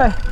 Hey.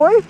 Oi!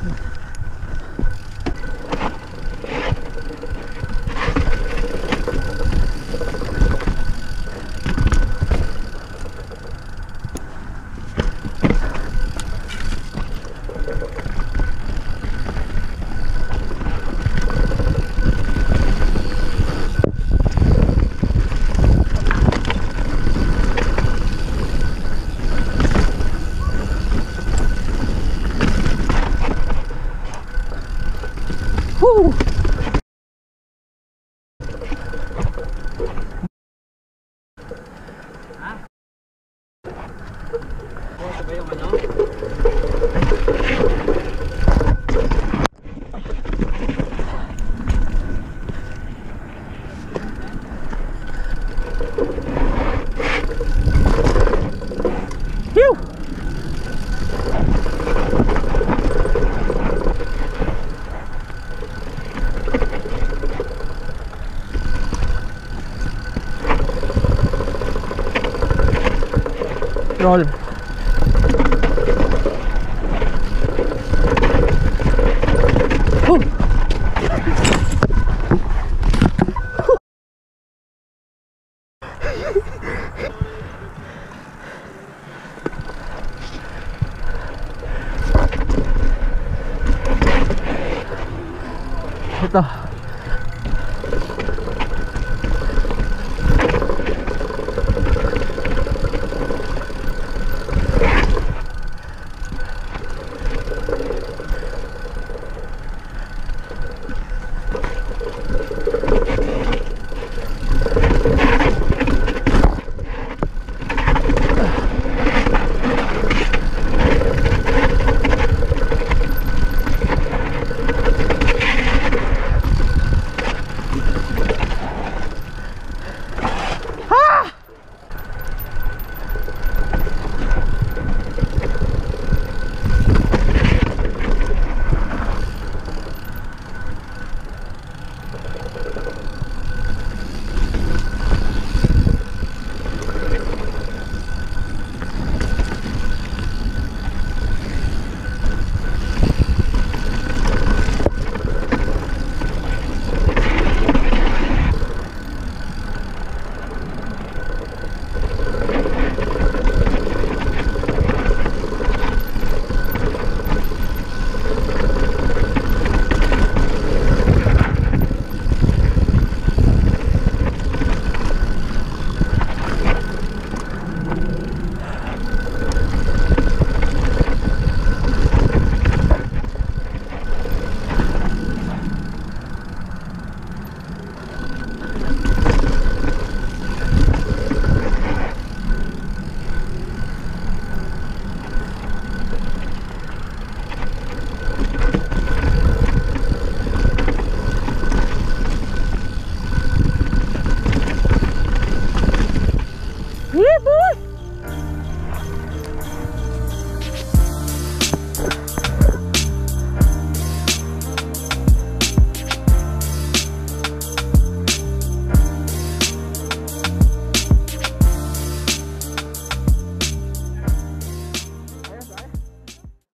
Uh! Ito petrol 됐다